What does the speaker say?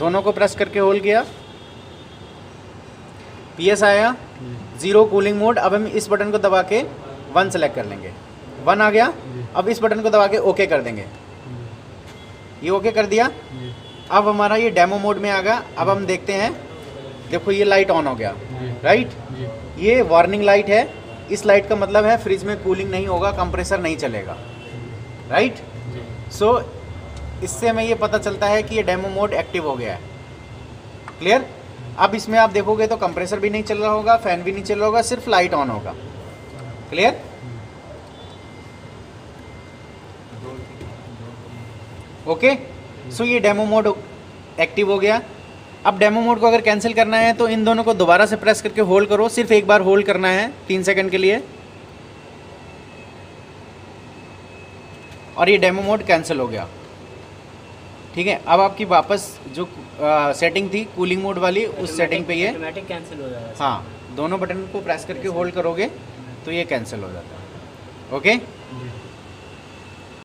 दोनों को प्रेस करके होल्ड किया। पीएस आया। ज़ीरो कूलिंग मोड अब हम इस बटन को दबा के वन सेलेक्ट कर लेंगे। वन आ गया। अब इस बटन को दबा के ओके कर देंगे। ये ओके कर दिया। अब हमारा ये डेमो मोड में आ गया। अब हम देखते हैं। देखो ये लाइट ऑन हो गया। राइट ये वार्निंग लाइट है। इस लाइट का मतलब है फ्रिज में कूलिंग नहीं होगा कंप्रेसर नहीं चलेगा। राइट सो इससे हमें ये पता चलता है कि ये डेमो मोड एक्टिव हो गया है। क्लियर अब इसमें आप देखोगे तो कंप्रेसर भी नहीं चल रहा होगा, फ़ैन भी नहीं चल रहा होगा, सिर्फ़ लाइट ऑन होगा। क्लियर ओके सो ये डेमो मोड एक्टिव हो गया। अब डेमो मोड को अगर कैंसिल करना है तो इन दोनों को दोबारा से प्रेस करके होल्ड करो। सिर्फ़ एक बार होल्ड करना है, तीन सेकंड के लिए। और ये डेमो मोड कैंसिल हो गया। ठीक है अब आपकी वापस जो सेटिंग थी कूलिंग मोड वाली उस सेटिंग पे ये ऑटोमेटिक कैंसिल हो जाएगा हाँ। दोनों बटन को प्रेस करके होल्ड करोगे तो ये कैंसिल हो जाता है। ओके जी।